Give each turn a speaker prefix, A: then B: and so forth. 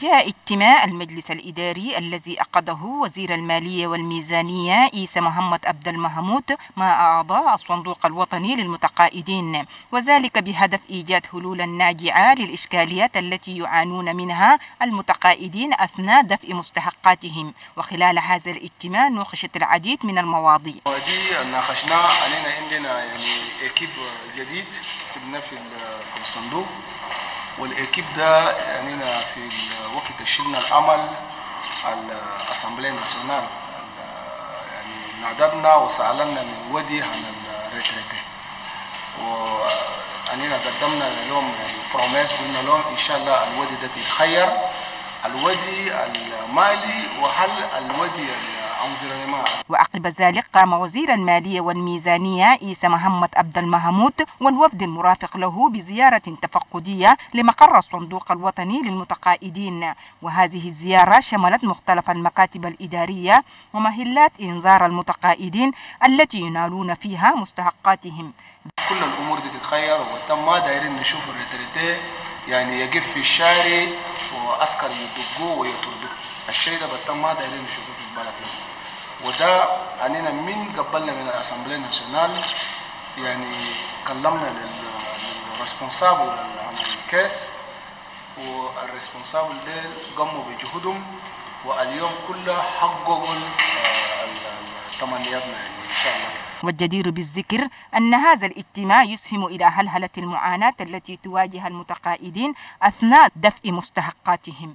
A: جاء اجتماع المجلس الإداري الذي عقده وزير المالية والميزانية عيسى محمد عبد المحمود مع أعضاء الصندوق الوطني للمتقاعدين. وذلك بهدف إيجاد حلولا ناجعة للإشكاليات التي يعانون منها المتقاعدين أثناء دفع مستحقاتهم. وخلال هذا الاجتماع ناقشت العديد من المواضيع.
B: ودي ناقشناه علينا عندنا يعني اكيب جديد في الصندوق. والاكيب ده يعني في شلنا العمل الاسامبليه ناسيونال يعني نادبنا وسألنا من ودي عن الريتريتي. واننا قدمنا لهم يعني بروميس قلنا لهم إن شاء الله الودي ده تتخير الودي المالي وهل الودي
A: وعقب ذلك قام وزير المالية والميزانية عيسى محمد عبد المحمود والوفد المرافق له بزيارة تفقدية لمقر الصندوق الوطني للمتقاعدين. وهذه الزيارة شملت مختلف المكاتب الإدارية ومهلات إنذار المتقاعدين التي ينالون فيها مستحقاتهم.
B: كل الأمور دي تتخير وتم ما دايرين نشوف يعني يقف في الشارع وعسكر يدقوه ويطردوه. الشيء ده بتم ما دايرين نشوفه في البلد. وده علينا من قبلنا من ال Assemblée nationale يعني كلمنا لل responsables عن ال caisse وال responsables ديل قاموا بجهودهم واليوم كلها حققوا تمنياتنا يعني إن شاء الله.
A: والجدير بالذكر أن هذا الاجتماع يسهم إلى هلهلة المعاناة التي تواجه المتقاعدين أثناء دفع مستحقاتهم.